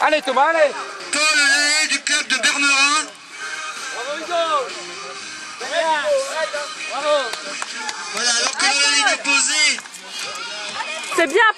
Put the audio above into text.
Allez Thomas, allez. Paul du club de Bernerin. Bravo Hugo Bravo Voilà, alors que dans la ligne opposée, C'est bien.